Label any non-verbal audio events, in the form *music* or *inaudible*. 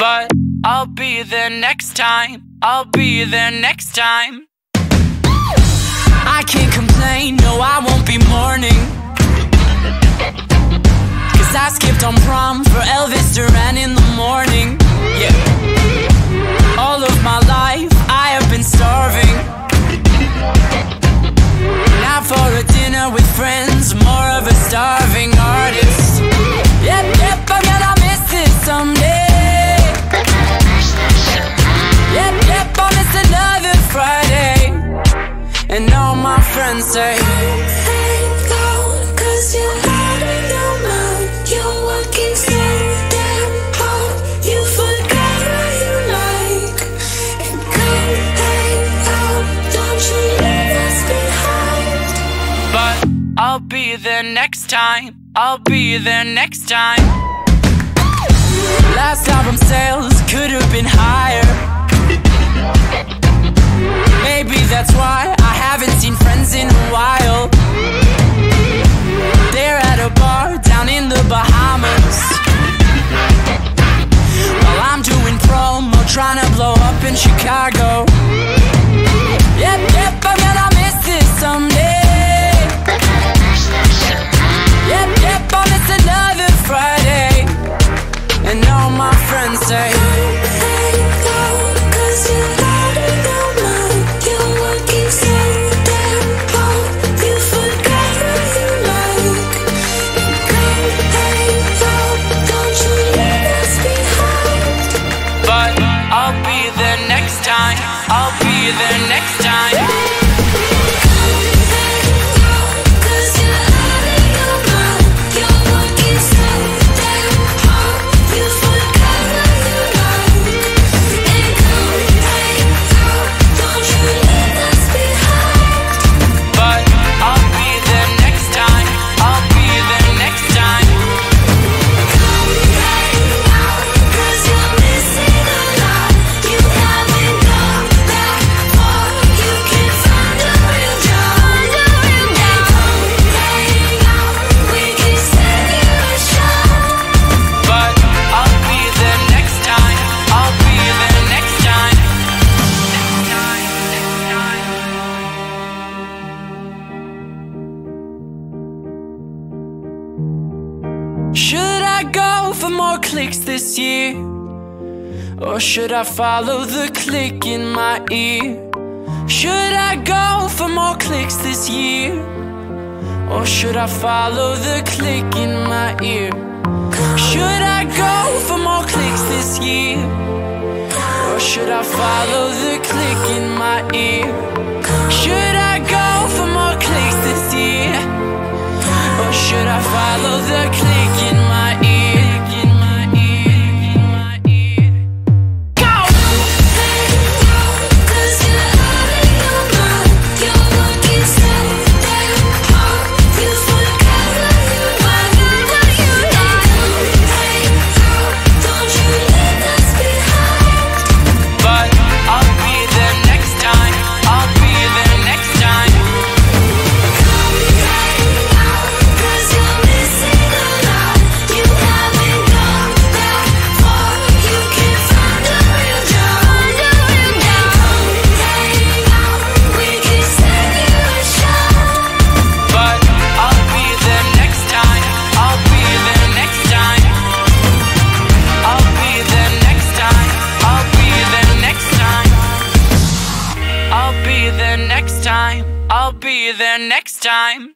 But I'll be there next time. I'll be there next time. I can't complain, no I won't be mourning. Cause I skipped on prom for Elvis Duran in the morning. Yeah. All of my life I have been starving. Now for a dinner with friends, more of a starving artist. Yep, yep, I'm gonna miss it someday. be there next time. I'll be there next time. Last album sales could have been higher. *laughs* Maybe that's why I'll be there next Should I go for more clicks this year? Or should I follow the click in my ear? Should I go for more clicks this year? Or should I follow the click in my ear? Should I go for more clicks this year? Or should I follow the click in my ear? you there next time.